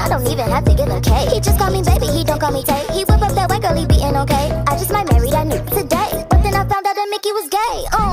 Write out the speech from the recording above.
I don't even have to give a K. He just call me baby, he don't call me Tay. He whip up that white girl, he beatin' okay. I just might marry that new today. But then I found out that Mickey was gay. Oh.